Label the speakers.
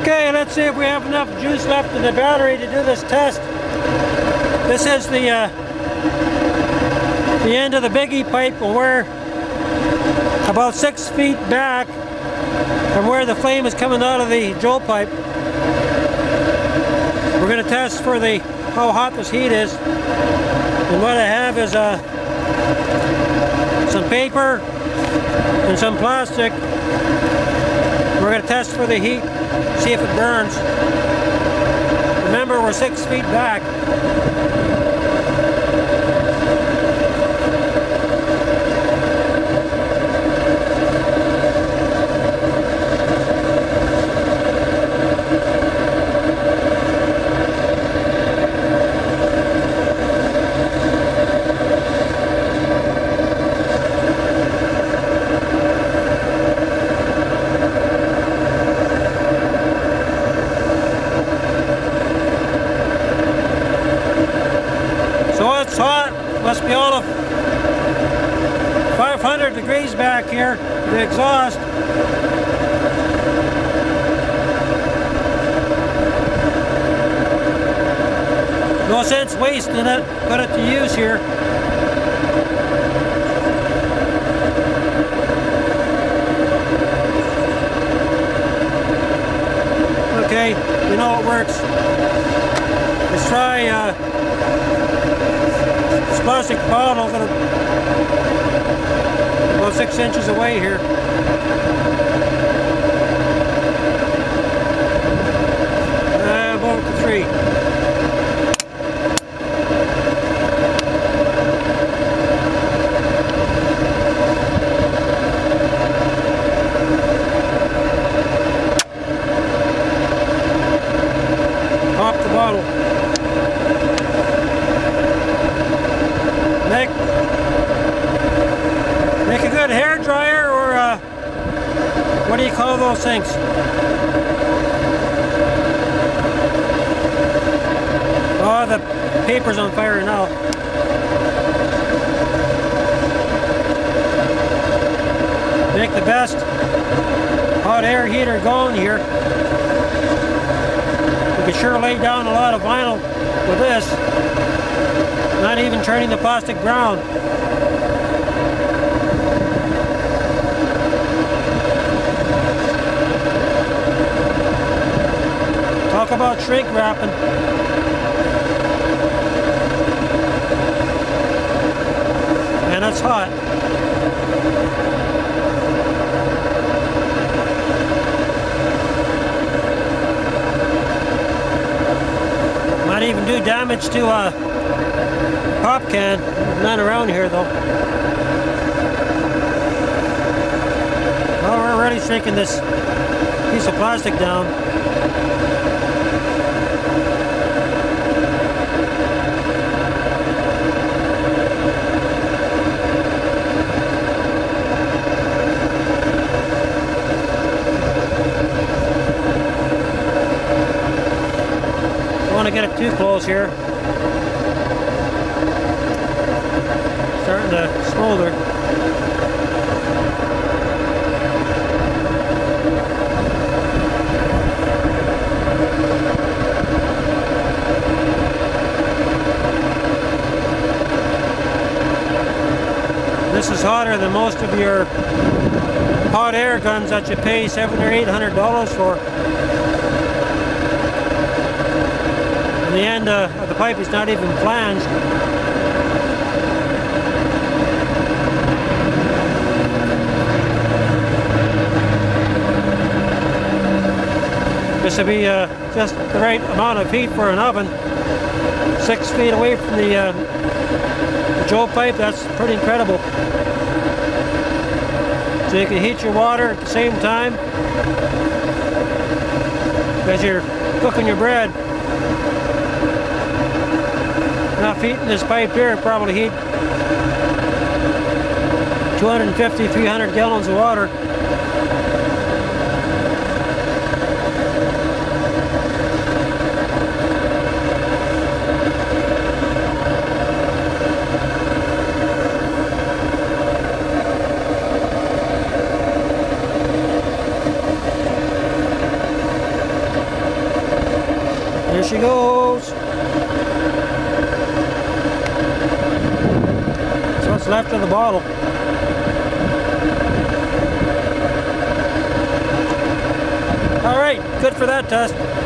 Speaker 1: Okay, let's see if we have enough juice left in the battery to do this test. This is the uh, the end of the biggie pipe and we're about six feet back from where the flame is coming out of the Joe pipe. We're going to test for the how hot this heat is. And what I have is uh, some paper and some plastic. We're going to test for the heat, see if it burns. Remember, we're six feet back. must be all of 500 degrees back here, the exhaust. No sense wasting it, put it to use here. Okay, you know it works. Let's try uh, plastic bottle six inches away here. Uh, about three. Uh, those things. Oh, the paper's on fire now. Make the best hot air heater going here. You can sure lay down a lot of vinyl with this. Not even turning the plastic brown. Wrapping. And it's hot. Might even do damage to a pop can. Not around here though. Well, we're already shrinking this piece of plastic down. Too close here. Starting to smolder. This is hotter than most of your hot air guns that you pay seven or eight hundred dollars for. The end uh, of the pipe is not even flanged. This would be uh, just the right amount of heat for an oven. Six feet away from the, uh, the Joe pipe, that's pretty incredible. So you can heat your water at the same time as you're cooking your bread. Enough heat in this pipe here, probably heat 250, 300 gallons of water. Here she goes. That's what's left of the bottle. All right, good for that test.